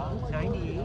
好下一